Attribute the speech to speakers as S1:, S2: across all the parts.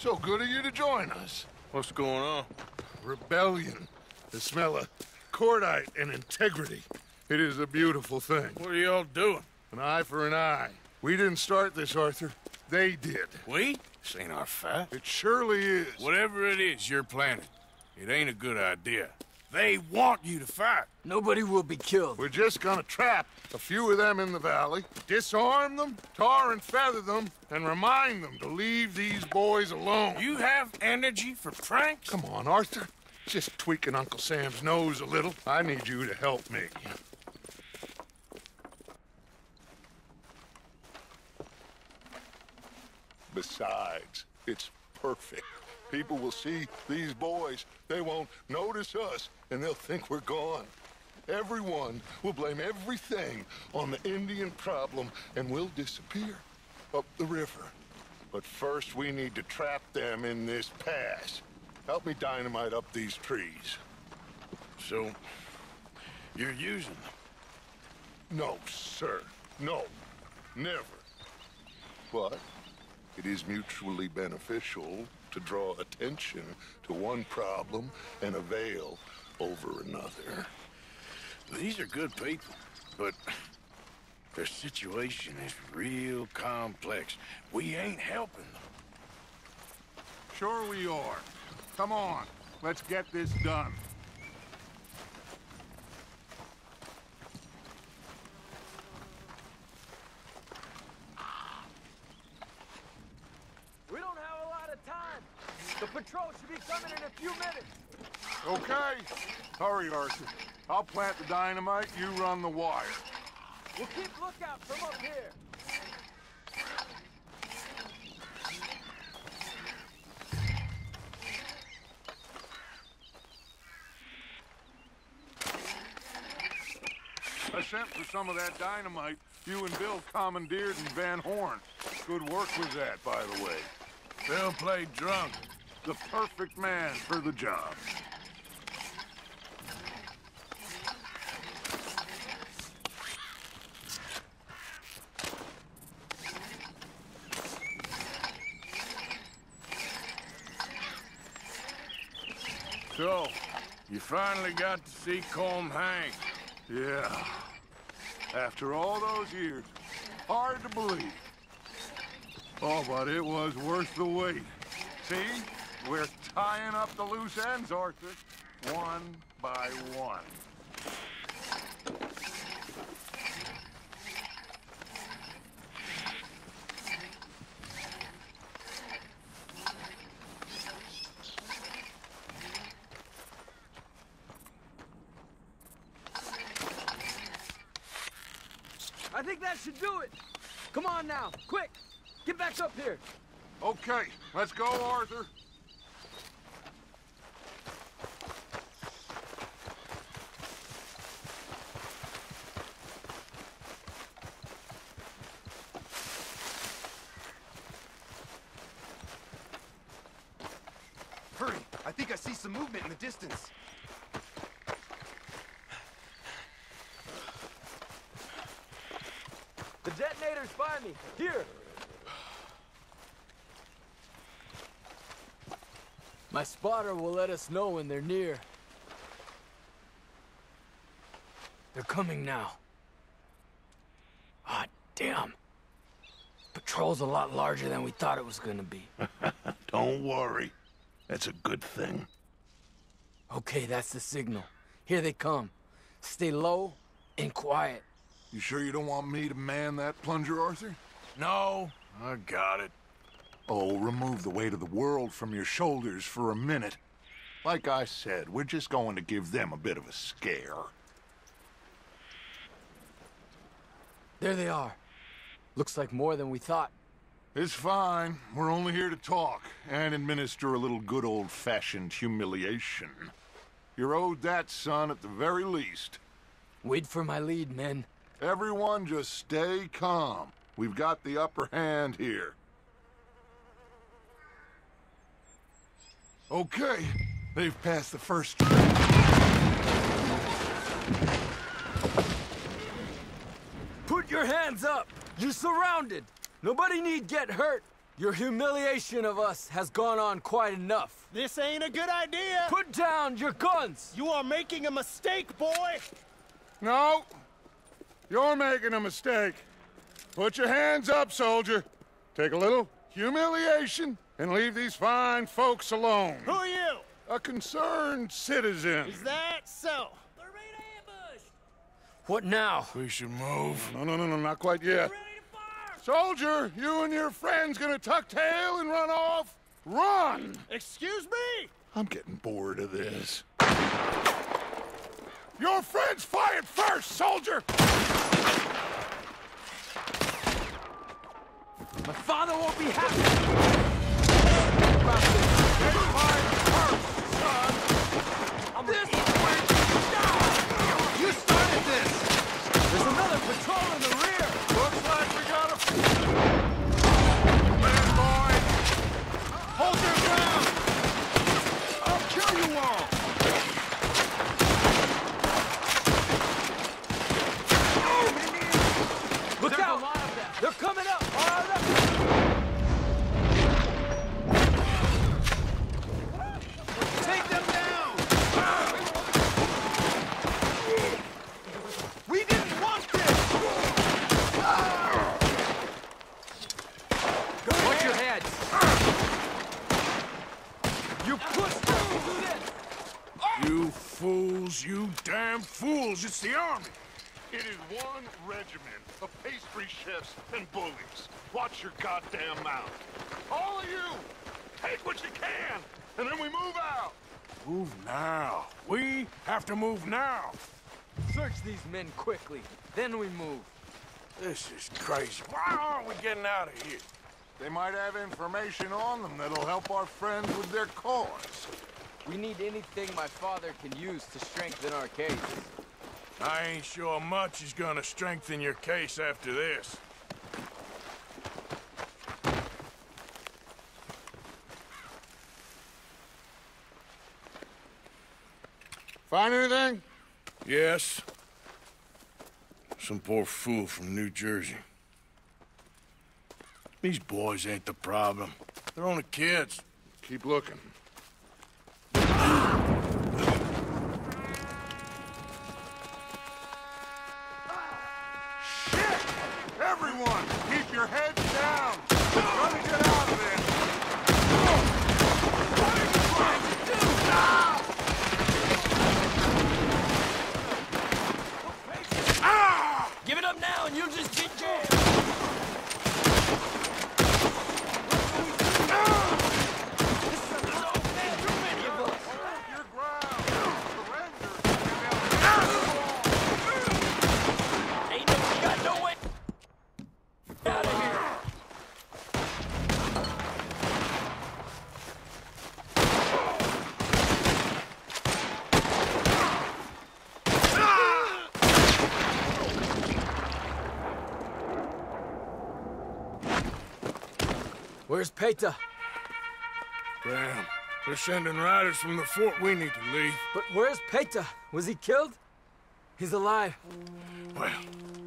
S1: So good of you to join us.
S2: What's going on?
S1: Rebellion. The smell of cordite and integrity. It is a beautiful thing.
S2: What are y'all doing?
S1: An eye for an eye. We didn't start this, Arthur. They did.
S2: We? This ain't our fight.
S1: It surely is.
S2: Whatever it is you're planning, it ain't a good idea. They want you to fight.
S3: Nobody will be killed.
S1: We're just gonna trap a few of them in the valley, disarm them, tar and feather them, and remind them to leave these boys alone.
S2: You have energy for pranks?
S1: Come on, Arthur. Just tweaking Uncle Sam's nose a little. I need you to help me. Besides, it's perfect. People will see these boys. They won't notice us, and they'll think we're gone. Everyone will blame everything on the Indian problem, and we'll disappear up the river. But first, we need to trap them in this pass. Help me dynamite up these trees.
S2: So, you're using them?
S1: No, sir. No. Never. But it is mutually beneficial to draw attention to one problem and avail over another.
S2: These are good people, but their situation is real complex. We ain't helping them.
S1: Sure we are. Come on, let's get this done.
S3: We don't have a lot of time. The patrol should be coming in a few minutes.
S1: Okay. Hurry, Arthur. I'll plant the dynamite, you run the wire.
S3: We'll keep lookout from up here.
S1: I sent for some of that dynamite you and Bill commandeered in Van Horn. Good work was that, by the way.
S2: Bill played play drunk.
S1: The perfect man for the job.
S2: So, you finally got to see Colm hang.
S1: Yeah. After all those years, hard to believe. Oh, but it was worth the wait. See? We're tying up the loose ends, Arthur. One by one.
S3: I think that should do it. Come on now, quick. Get back up here.
S1: Okay, let's go, Arthur.
S4: Hurry! I think I see some movement in the distance.
S3: The detonator's by me. Here. My spotter will let us know when they're near. They're coming now. Ah, damn. Patrol's a lot larger than we thought it was gonna be.
S1: Don't worry. That's a good thing.
S3: Okay, that's the signal. Here they come. Stay low and quiet.
S1: You sure you don't want me to man that plunger, Arthur?
S2: No, I got it.
S1: Oh, remove the weight of the world from your shoulders for a minute. Like I said, we're just going to give them a bit of a scare.
S3: There they are. Looks like more than we thought.
S1: It's fine. We're only here to talk and administer a little good old-fashioned humiliation. You're owed that, son, at the very least.
S3: Wait for my lead, men.
S1: Everyone just stay calm. We've got the upper hand here. Okay, they've passed the first
S3: Put your hands up! You're surrounded! Nobody need get hurt! Your humiliation of us has gone on quite enough.
S4: This ain't a good idea.
S3: Put down your guns!
S4: You are making a mistake, boy.
S1: No. You're making a mistake. Put your hands up, soldier. Take a little humiliation and leave these fine folks alone.
S4: Who are you?
S1: A concerned citizen.
S4: Is that so? They're right ambushed.
S3: What now?
S2: We should move.
S1: No, no, no, no, not quite yet. Soldier, you and your friends gonna tuck tail and run off? Run!
S4: Excuse me?
S5: I'm getting bored of this.
S1: Your friends fired first, soldier!
S3: My father won't be happy!
S1: They fired first, son!
S3: I'm this
S2: fools, you damn fools. It's the army.
S5: It is one regiment of pastry chefs and bullies. Watch your goddamn mouth. All of you, take what you can, and then we move out.
S2: Move now. We have to move now.
S3: Search these men quickly, then we move.
S2: This is crazy. Why aren't we getting out of here?
S1: They might have information on them that'll help our friends with their cause.
S3: We need anything my father can use to strengthen our case.
S2: I ain't sure much is gonna strengthen your case after this.
S1: Find anything?
S2: Yes. Some poor fool from New Jersey. These boys ain't the problem. They're only kids.
S1: Keep looking. Shit! Everyone, keep your heads down! Try to get out of there! What are you trying to do? Ah!
S3: Give it up now and you'll just get jammed!
S1: Your ground! Surrender! and they'll-
S3: Ain't no, you got no way out of here! Where's Paytah?
S2: Damn. They're sending riders from the fort. We need to leave.
S3: But where's Paytah? Was he killed? He's alive.
S2: Well,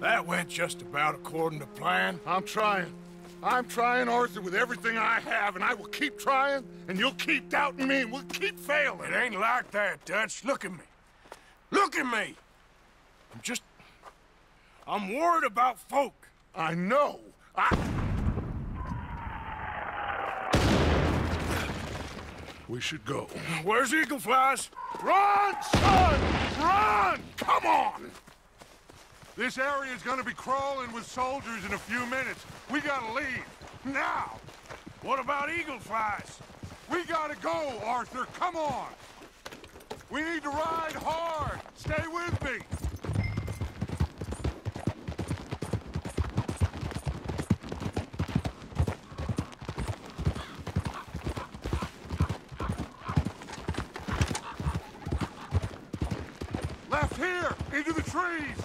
S2: that went just about according to plan.
S1: I'm trying. I'm trying, Arthur, with everything I have, and I will keep trying, and you'll keep doubting me, and we'll keep failing.
S2: It ain't like that, Dutch. Look at me. Look at me. I'm just... I'm worried about folk.
S1: I know. I... We should go.
S2: Where's Eagle Flies?
S1: Run, son! Run! Come on! This area is gonna be crawling with soldiers in a few minutes. We gotta leave. Now!
S2: What about Eagle Flies?
S1: We gotta go, Arthur. Come on! We need to ride hard. Stay with me. Left here, into the trees.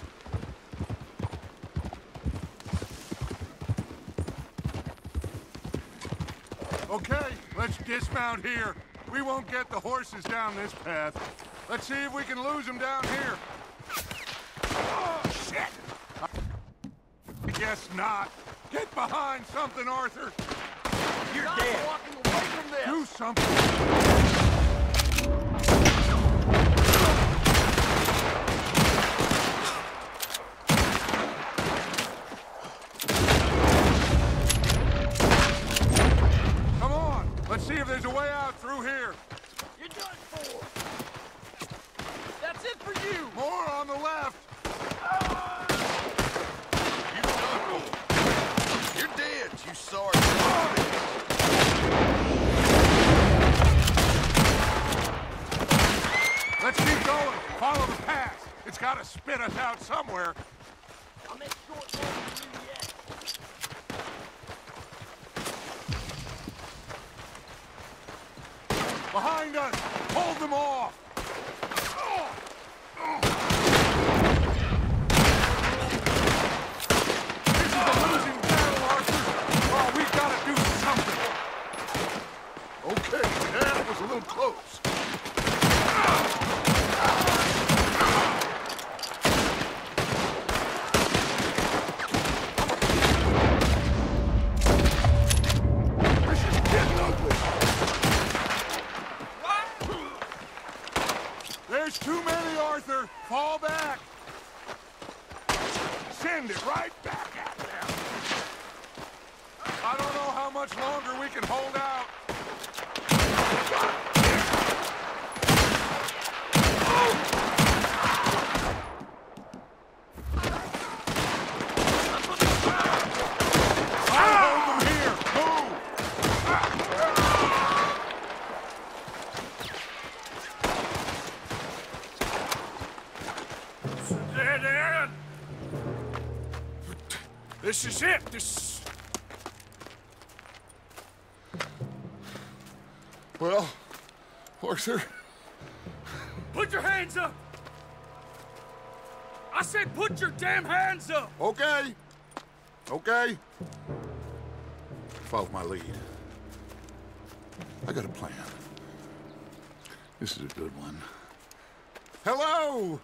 S1: Okay, let's dismount here. We won't get the horses down this path. Let's see if we can lose them down here. Oh, shit! I guess not. Get behind something, Arthur.
S3: You're dead.
S6: walking away from this.
S1: Do something! Come on! Let's see if there's a way out through here.
S3: You're done for. That's it for you.
S1: More on the left!
S6: You're dead, you sorry.
S1: Let's keep going. Follow the path. It's got to spit us out somewhere.
S3: I'll make short work of you yet.
S1: Behind us! Hold them off! This is a losing battle, Arthur! Oh, we've got to do something!
S5: Okay, that was a little close. This is getting ugly.
S1: There's too many, Arthur! Fall back! Send it right back at them! I don't know how much longer we can hold out.
S5: Well, Arthur,
S2: Put your hands up. I said, put your damn hands up.
S1: Okay. Okay. Follow my lead.
S5: I got a plan. This is a good one.
S1: Hello,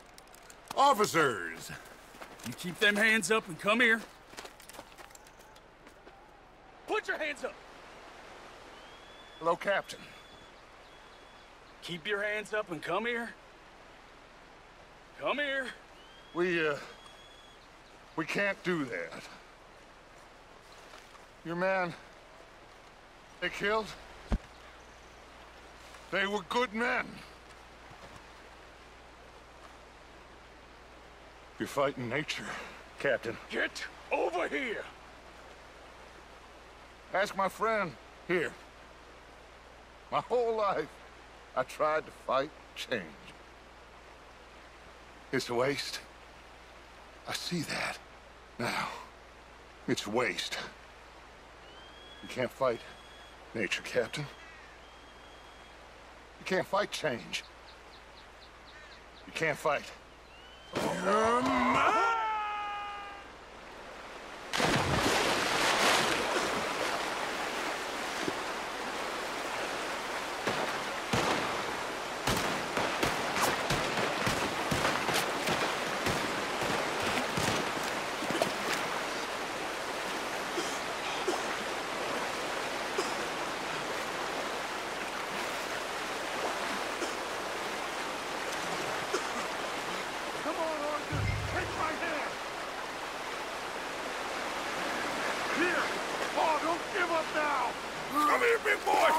S1: officers.
S2: You keep them hands up and come here. Put your hands up.
S1: Hello, Captain.
S2: Keep your hands up and come here. Come here.
S1: We, uh, we can't do that. Your man, they killed? They were good men. You're fighting nature, Captain.
S2: Get over here.
S1: Ask my friend here. My whole life, I tried to fight change.
S5: It's a waste. I see that. Now, it's waste. You can't fight nature, Captain. You can't fight change. You can't fight
S1: on, Arthur. Take my hand. Here. Oh, don't give up now. Come here, big boy.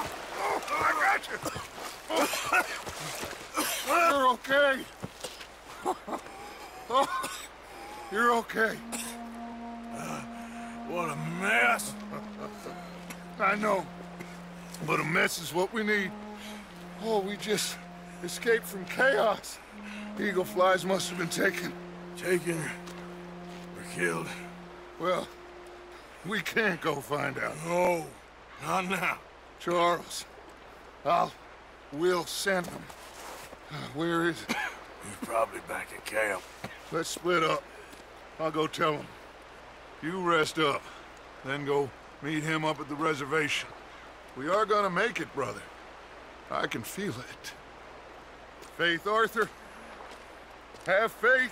S1: Oh, I got you. You're okay. You're okay.
S2: Uh, what a mess.
S1: I know. But a mess is what we need. Oh, we just escaped from chaos. Eagle flies must have been taken.
S2: Taken or killed.
S1: Well, we can't go find out.
S2: No, not now.
S1: Charles, I'll, we'll send them. Uh, Where is it?
S2: He's probably back at camp.
S1: Let's split up. I'll go tell him. You rest up, then go meet him up at the reservation. We are gonna make it, brother. I can feel it. Faith, Arthur. Have faith.